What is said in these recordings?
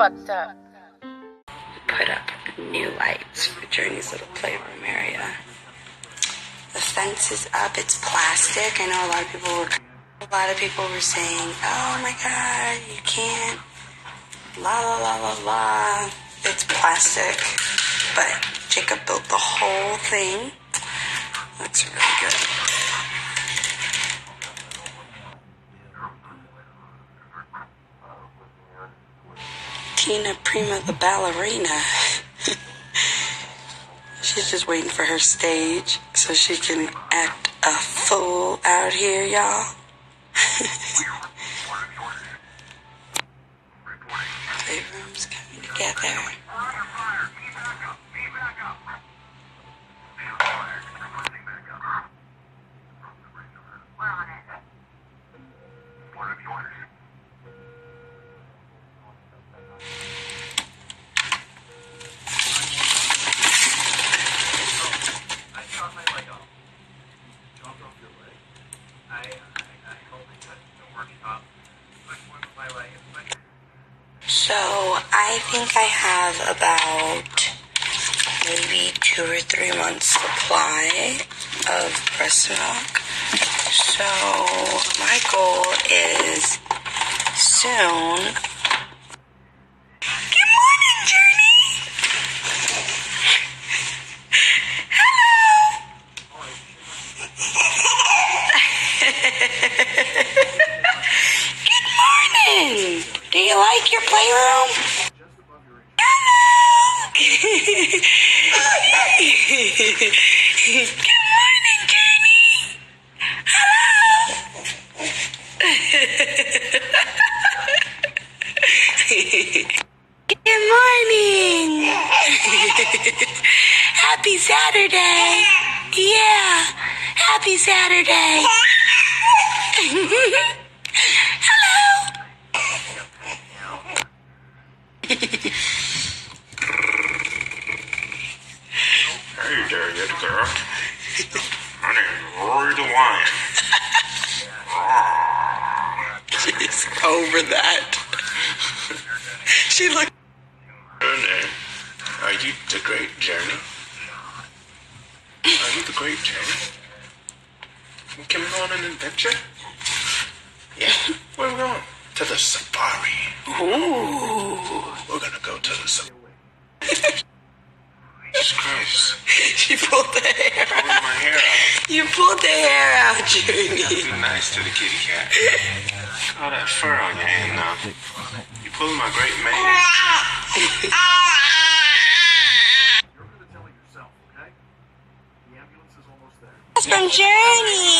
fucked up. put up new lights for Journey's little playroom area. The fence is up. It's plastic. I know a lot of people were a lot of people were saying, "Oh my God, you can't." La la la la la. It's plastic, but Jacob built the whole thing. Looks really good. Tina Prima, the ballerina. She's just waiting for her stage so she can act a fool out here, y'all. Playrooms coming together. So I think I have about maybe two or three months supply of breast milk. So my goal is soon. Good morning, Journey. Good morning. Do you like your playroom? Hello. Good morning, Journey. Hello. Good morning. Happy Saturday. Yeah. Happy Saturday. Hello. Hey there, little girl. My name is Rory the Lion. She's over that. she looked. Your name? Are you the great Journey? Are you the great Journey? Can we go on an adventure? Yeah. Where are we going? To the safari. Ooh. We're gonna go to the safari. Jesus Christ. She pulled the hair Pulling out. my hair out. You pulled the hair out, Journey. Be nice to the kitty cat. All that fur on your hand now. You pulled my great mane. Ah, ah, ah. It's from Journey.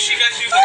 She got you.